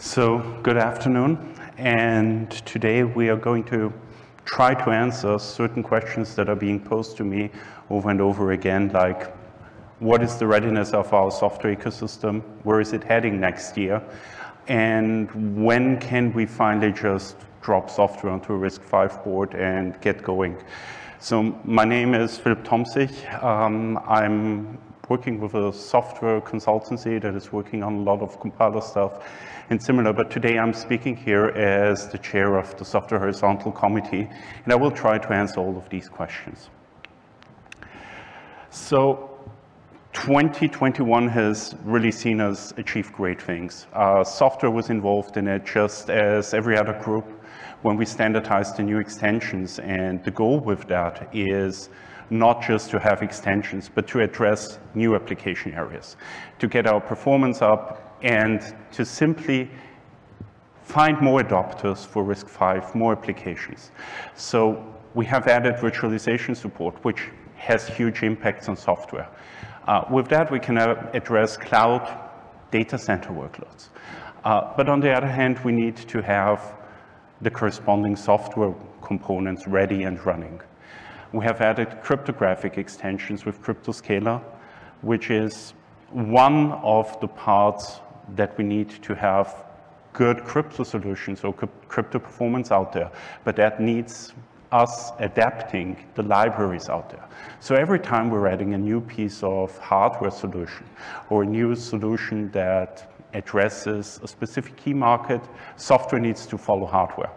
So, good afternoon. And today we are going to try to answer certain questions that are being posed to me over and over again, like what is the readiness of our software ecosystem? Where is it heading next year? And when can we finally just drop software onto a RISC-V board and get going? So my name is Philipp Tomsich. Um, I'm working with a software consultancy that is working on a lot of compiler stuff and similar, but today I'm speaking here as the chair of the Software Horizontal Committee, and I will try to answer all of these questions. So 2021 has really seen us achieve great things. Uh, software was involved in it just as every other group when we standardized the new extensions. And the goal with that is not just to have extensions, but to address new application areas, to get our performance up and to simply find more adopters for RISC-V, more applications. So we have added virtualization support, which has huge impacts on software. Uh, with that, we can uh, address cloud data center workloads. Uh, but on the other hand, we need to have the corresponding software components ready and running. We have added cryptographic extensions with Crypto Scalar, which is one of the parts that we need to have good crypto solutions or crypto performance out there, but that needs us adapting the libraries out there. So every time we're adding a new piece of hardware solution or a new solution that addresses a specific key market, software needs to follow hardware.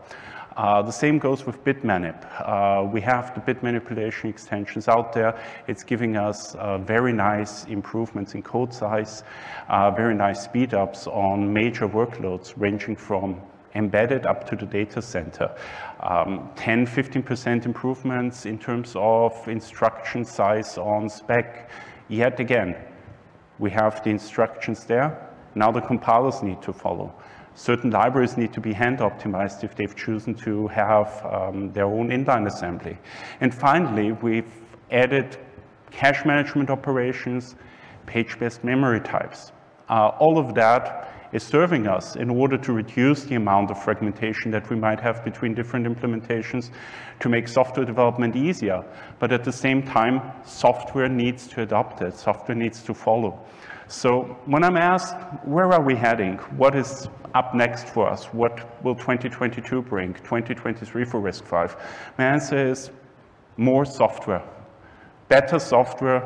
Uh, the same goes with BitManip. Uh, we have the bit manipulation extensions out there. It's giving us uh, very nice improvements in code size, uh, very nice speed ups on major workloads ranging from embedded up to the data center. Um, 10, 15% improvements in terms of instruction size on spec. Yet again, we have the instructions there. Now the compilers need to follow. Certain libraries need to be hand optimized if they've chosen to have um, their own inline assembly. And finally, we've added cache management operations, page-based memory types. Uh, all of that is serving us in order to reduce the amount of fragmentation that we might have between different implementations to make software development easier. But at the same time, software needs to adopt it. Software needs to follow. So when I'm asked, where are we heading? What is up next for us? What will 2022 bring? 2023 for RISC-V? My answer is more software, better software,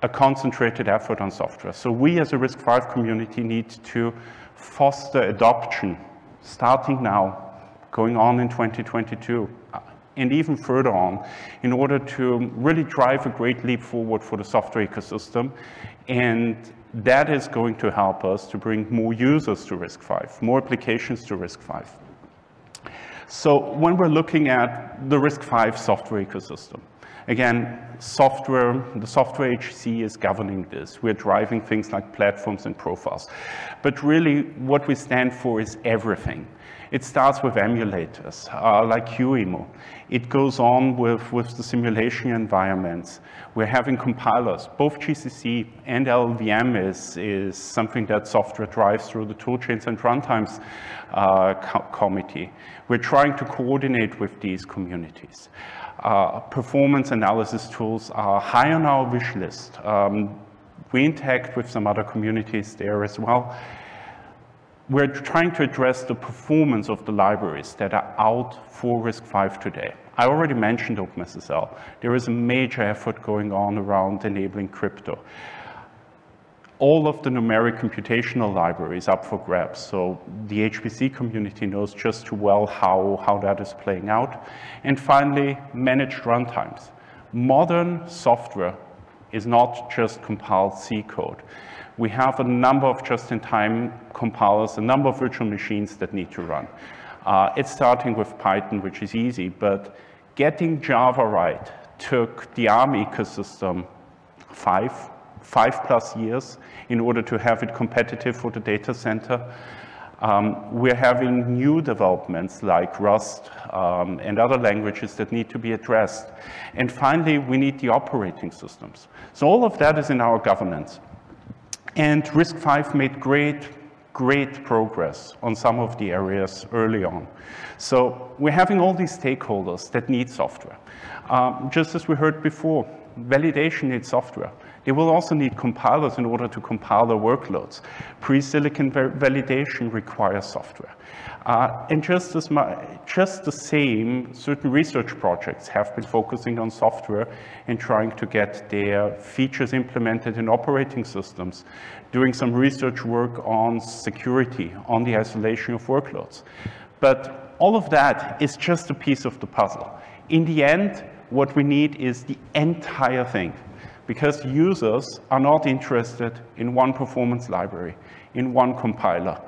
a concentrated effort on software. So we as a RISC-V community need to foster adoption starting now, going on in 2022, uh, and even further on, in order to really drive a great leap forward for the software ecosystem. And that is going to help us to bring more users to RISC-V, more applications to RISC-V. So when we're looking at the RISC-V software ecosystem, Again, software, the software HC is governing this. We're driving things like platforms and profiles. But really, what we stand for is everything. It starts with emulators, uh, like QEMU. It goes on with, with the simulation environments. We're having compilers. Both GCC and LLVM is, is something that software drives through the toolchains and runtimes uh, co committee. We're trying to coordinate with these communities uh, performance analysis tools are high on our wish list. Um, we interact with some other communities there as well. We're trying to address the performance of the libraries that are out for RISC-V today. I already mentioned OpenSSL. There is a major effort going on around enabling crypto all of the numeric computational libraries up for grabs. So the HPC community knows just too well how, how that is playing out. And finally, managed runtimes. Modern software is not just compiled C code. We have a number of just-in-time compilers, a number of virtual machines that need to run. Uh, it's starting with Python, which is easy, but getting Java right took the ARM ecosystem five, five plus years in order to have it competitive for the data center. Um, we're having new developments like Rust um, and other languages that need to be addressed. And finally, we need the operating systems. So all of that is in our governance. And RISC-V made great great progress on some of the areas early on. So we're having all these stakeholders that need software. Um, just as we heard before, validation needs software. They will also need compilers in order to compile their workloads. Pre-silicon validation requires software. Uh, and just, as my, just the same, certain research projects have been focusing on software and trying to get their features implemented in operating systems, doing some research work on security, on the isolation of workloads. But all of that is just a piece of the puzzle. In the end, what we need is the entire thing because users are not interested in one performance library, in one compiler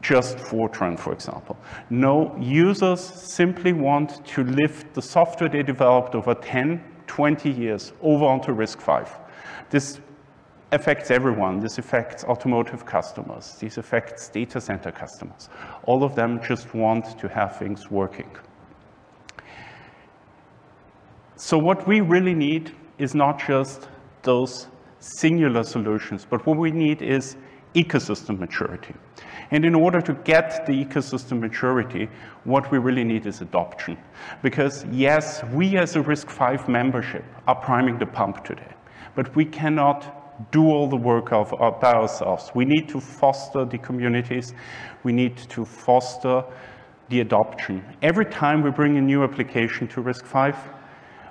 just Fortran, for example. No, users simply want to lift the software they developed over 10, 20 years over onto RISC-V. This affects everyone. This affects automotive customers. This affects data center customers. All of them just want to have things working. So what we really need is not just those singular solutions, but what we need is ecosystem maturity. And in order to get the ecosystem maturity, what we really need is adoption. Because yes, we as a RISC-V membership are priming the pump today, but we cannot do all the work of, by ourselves. We need to foster the communities. We need to foster the adoption. Every time we bring a new application to RISC-V,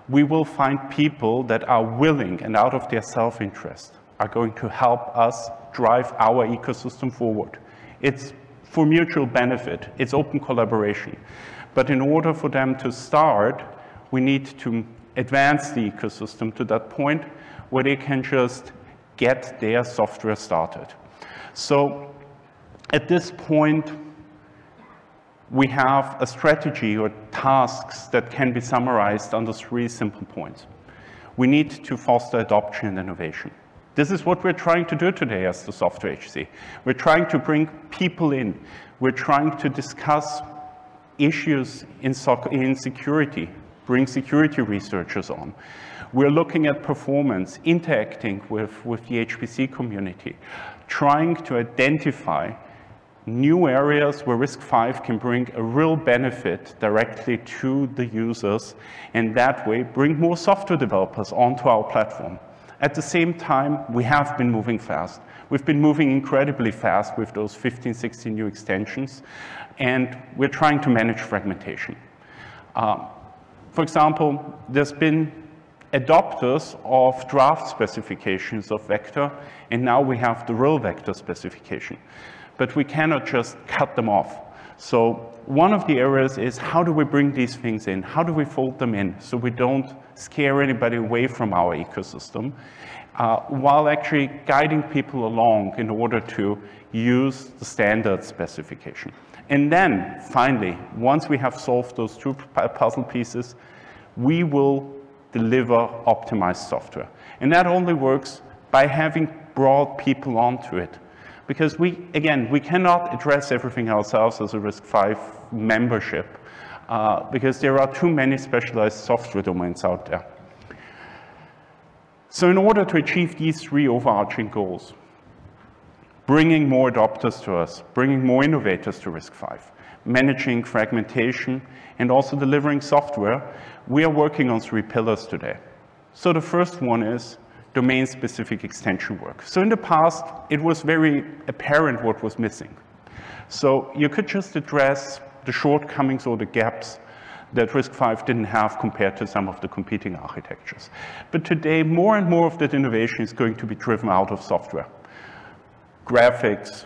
we will find people that are willing and out of their self-interest are going to help us drive our ecosystem forward. It's for mutual benefit. It's open collaboration. But in order for them to start, we need to advance the ecosystem to that point where they can just get their software started. So at this point, we have a strategy or tasks that can be summarized under three simple points. We need to foster adoption and innovation. This is what we're trying to do today as the Software HC. We're trying to bring people in. We're trying to discuss issues in, in security, bring security researchers on. We're looking at performance, interacting with, with the HPC community, trying to identify new areas where RISC-V can bring a real benefit directly to the users, and that way bring more software developers onto our platform. At the same time, we have been moving fast. We've been moving incredibly fast with those 15, 16 new extensions, and we're trying to manage fragmentation. Um, for example, there's been adopters of draft specifications of vector, and now we have the real vector specification. But we cannot just cut them off. So one of the areas is how do we bring these things in? How do we fold them in so we don't scare anybody away from our ecosystem uh, while actually guiding people along in order to use the standard specification. And then, finally, once we have solved those two puzzle pieces, we will deliver optimized software. And that only works by having brought people onto it. Because we, again, we cannot address everything ourselves as a RISC-V membership uh, because there are too many specialized software domains out there. So in order to achieve these three overarching goals, bringing more adopters to us, bringing more innovators to RISC-V, managing fragmentation, and also delivering software, we are working on three pillars today. So the first one is domain-specific extension work. So in the past, it was very apparent what was missing. So you could just address the shortcomings or the gaps that RISC-V didn't have compared to some of the competing architectures. But today, more and more of that innovation is going to be driven out of software. Graphics,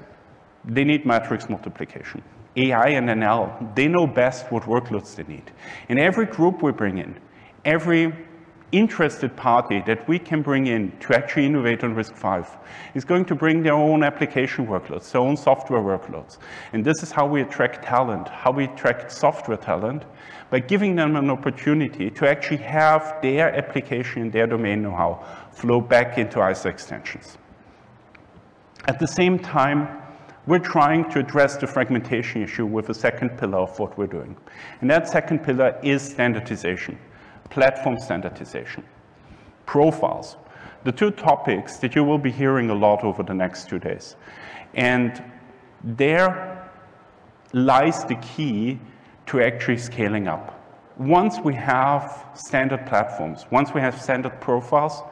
they need matrix multiplication. AI and ML, they know best what workloads they need. In every group we bring in, every interested party that we can bring in to actually innovate on RISC-V is going to bring their own application workloads, their own software workloads. And this is how we attract talent, how we attract software talent, by giving them an opportunity to actually have their application and their domain know-how flow back into ISA extensions. At the same time, we're trying to address the fragmentation issue with a second pillar of what we're doing. And that second pillar is standardization platform standardization, profiles, the two topics that you will be hearing a lot over the next two days. And there lies the key to actually scaling up. Once we have standard platforms, once we have standard profiles,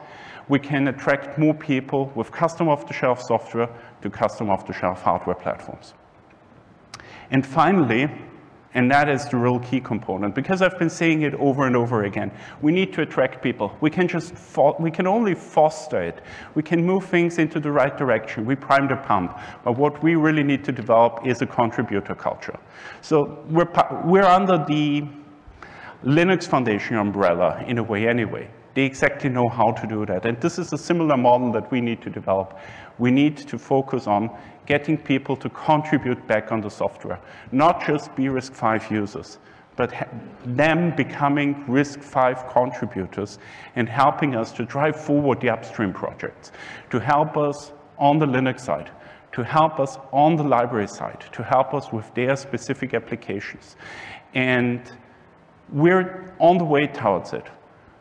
we can attract more people with custom off-the-shelf software to custom off-the-shelf hardware platforms. And finally, and that is the real key component, because I've been saying it over and over again, we need to attract people. We can just, we can only foster it. We can move things into the right direction. We prime the pump. But what we really need to develop is a contributor culture. So we're, we're under the Linux Foundation umbrella in a way anyway. They exactly know how to do that. And this is a similar model that we need to develop. We need to focus on getting people to contribute back on the software, not just be RISC-V users, but them becoming RISC-V contributors and helping us to drive forward the upstream projects, to help us on the Linux side, to help us on the library side, to help us with their specific applications. And we're on the way towards it.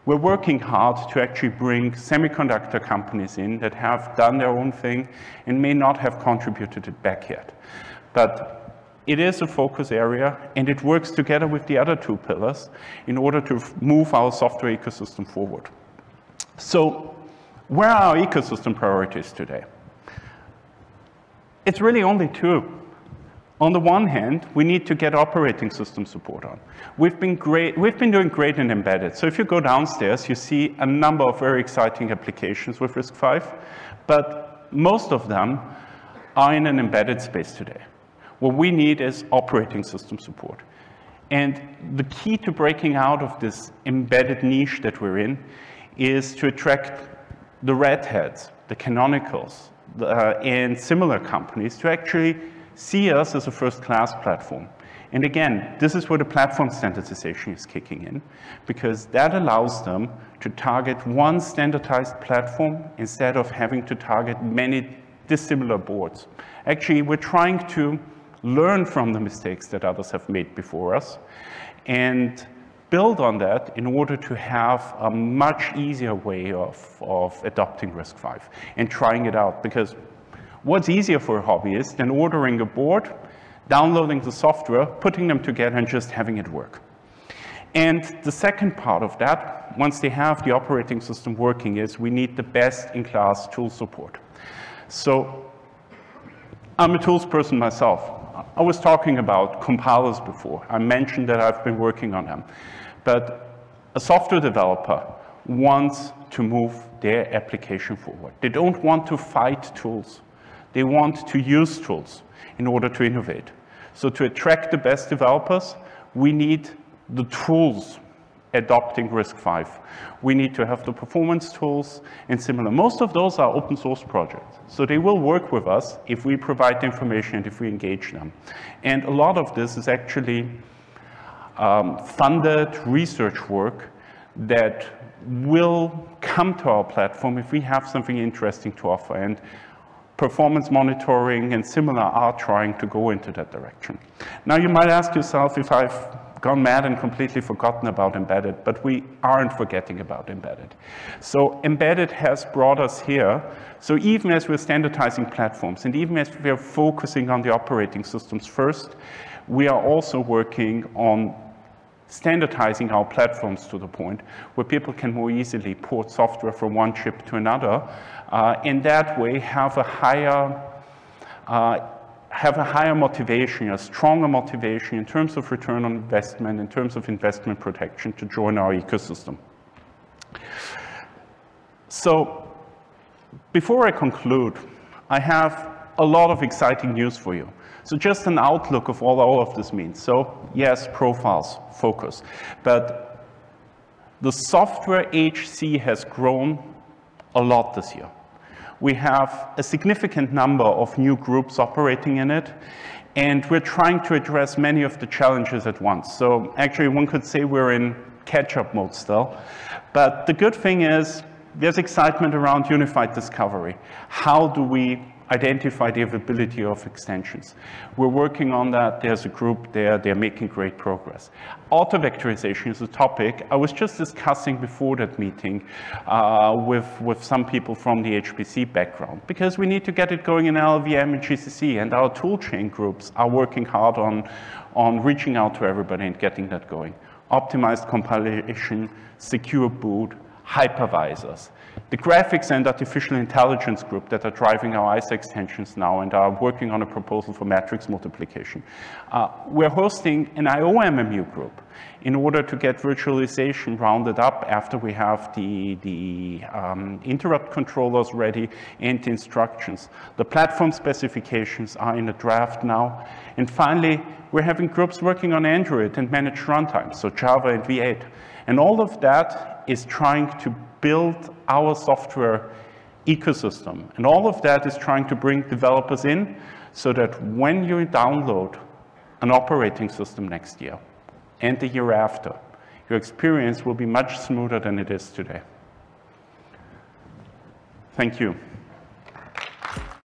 We're working hard to actually bring semiconductor companies in that have done their own thing and may not have contributed it back yet. But it is a focus area, and it works together with the other two pillars in order to move our software ecosystem forward. So where are our ecosystem priorities today? It's really only two. On the one hand, we need to get operating system support on. We've been, great, we've been doing great in embedded. So if you go downstairs, you see a number of very exciting applications with RISC-V, but most of them are in an embedded space today. What we need is operating system support. And the key to breaking out of this embedded niche that we're in is to attract the Red Hats, the Canonicals, uh, and similar companies to actually see us as a first-class platform. And again, this is where the platform standardization is kicking in, because that allows them to target one standardized platform instead of having to target many dissimilar boards. Actually, we're trying to learn from the mistakes that others have made before us and build on that in order to have a much easier way of, of adopting RISC-V and trying it out. Because What's easier for a hobbyist than ordering a board, downloading the software, putting them together, and just having it work? And the second part of that, once they have the operating system working, is we need the best-in-class tool support. So I'm a tools person myself. I was talking about compilers before. I mentioned that I've been working on them. But a software developer wants to move their application forward. They don't want to fight tools. They want to use tools in order to innovate. So to attract the best developers, we need the tools adopting RISC-V. We need to have the performance tools and similar. Most of those are open source projects. So they will work with us if we provide the information and if we engage them. And a lot of this is actually um, funded research work that will come to our platform if we have something interesting to offer. And performance monitoring and similar are trying to go into that direction. Now you might ask yourself if I've gone mad and completely forgotten about embedded, but we aren't forgetting about embedded. So embedded has brought us here. So even as we're standardizing platforms and even as we're focusing on the operating systems first, we are also working on standardizing our platforms to the point where people can more easily port software from one chip to another. Uh, in that way, have a higher uh, have a higher motivation, a stronger motivation in terms of return on investment, in terms of investment protection to join our ecosystem. So before I conclude, I have a lot of exciting news for you. So just an outlook of what all of this means. So yes, profiles, focus. But the software HC has grown a lot this year. We have a significant number of new groups operating in it, and we're trying to address many of the challenges at once. So actually, one could say we're in catch-up mode still. But the good thing is there's excitement around unified discovery. How do we identify the availability of extensions. We're working on that. There's a group there. They're making great progress. Auto-vectorization is a topic I was just discussing before that meeting uh, with, with some people from the HPC background, because we need to get it going in LLVM and GCC, and our toolchain groups are working hard on, on reaching out to everybody and getting that going. Optimized compilation, secure boot, hypervisors. The graphics and artificial intelligence group that are driving our ISA extensions now and are working on a proposal for matrix multiplication. Uh, we're hosting an IOMMU group in order to get virtualization rounded up after we have the, the um, interrupt controllers ready and instructions. The platform specifications are in a draft now. And finally, we're having groups working on Android and managed runtime, so Java and V8. And all of that is trying to build our software ecosystem. And all of that is trying to bring developers in so that when you download an operating system next year and the year after, your experience will be much smoother than it is today. Thank you.